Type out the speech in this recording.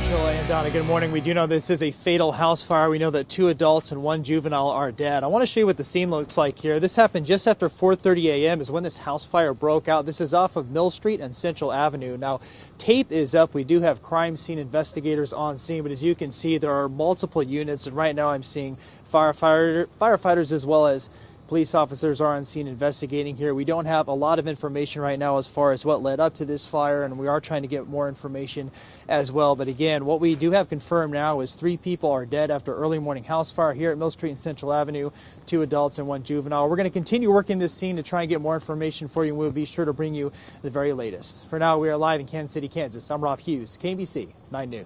Rachel and Donna, good morning. We do know this is a fatal house fire. We know that two adults and one juvenile are dead. I want to show you what the scene looks like here. This happened just after 4:30 a.m. is when this house fire broke out. This is off of Mill Street and Central Avenue. Now, tape is up. We do have crime scene investigators on scene, but as you can see, there are multiple units, and right now I'm seeing firefighter, firefighters as well as Police officers are on scene investigating here. We don't have a lot of information right now as far as what led up to this fire, and we are trying to get more information as well. But again, what we do have confirmed now is three people are dead after early morning house fire here at Mill Street and Central Avenue, two adults and one juvenile. We're going to continue working this scene to try and get more information for you, and we'll be sure to bring you the very latest. For now, we are live in Kansas City, Kansas. I'm Rob Hughes, KMBC 9 News.